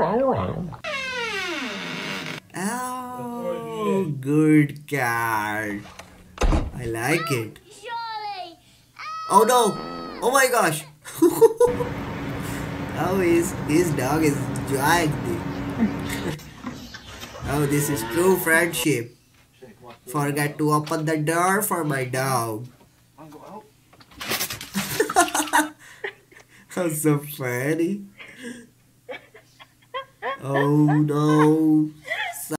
Oh, good cat. I like it. Oh no! Oh my gosh! oh, his, his dog is dragged. oh, this is true friendship. Forget to open the door for my dog. That's so funny. Oh no.